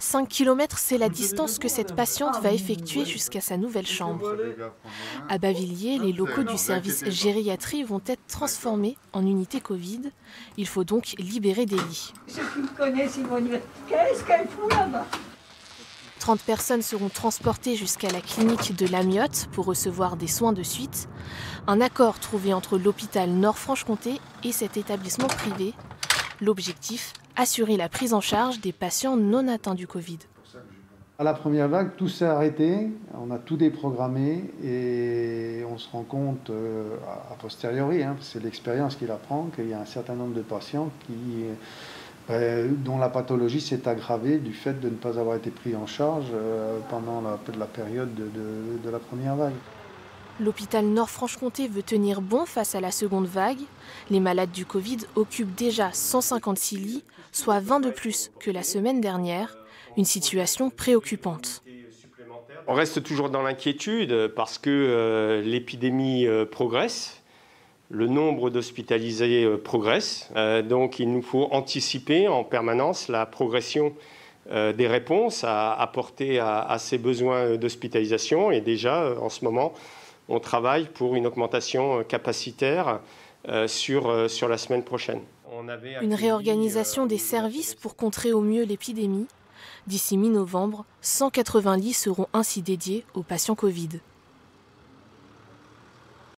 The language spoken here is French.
5 km, c'est la distance que cette patiente va effectuer jusqu'à sa nouvelle chambre. À Bavilliers, les locaux du service gériatrie vont être transformés en unité Covid. Il faut donc libérer des lits. Ceux qui me connaissent, ils vont dire Qu'est-ce qu'elle fout là-bas? 30 personnes seront transportées jusqu'à la clinique de Lamiotte pour recevoir des soins de suite. Un accord trouvé entre l'hôpital Nord-Franche-Comté et cet établissement privé. L'objectif assurer la prise en charge des patients non atteints du Covid. À la première vague, tout s'est arrêté, on a tout déprogrammé et on se rend compte euh, a posteriori, hein, c'est l'expérience qui l'apprend, qu'il y a un certain nombre de patients qui, euh, dont la pathologie s'est aggravée du fait de ne pas avoir été pris en charge euh, pendant la, période de, de, de la première vague. L'hôpital Nord-Franche-Comté veut tenir bon face à la seconde vague. Les malades du Covid occupent déjà 156 lits, soit 20 de plus que la semaine dernière. Une situation préoccupante. On reste toujours dans l'inquiétude parce que euh, l'épidémie euh, progresse, le nombre d'hospitalisés euh, progresse. Donc il nous faut anticiper en permanence la progression des réponses à apporter à, à ces besoins d'hospitalisation. Et déjà, en ce moment, on travaille pour une augmentation capacitaire euh, sur, euh, sur la semaine prochaine. Une réorganisation des services pour contrer au mieux l'épidémie. D'ici mi-novembre, 180 lits seront ainsi dédiés aux patients Covid.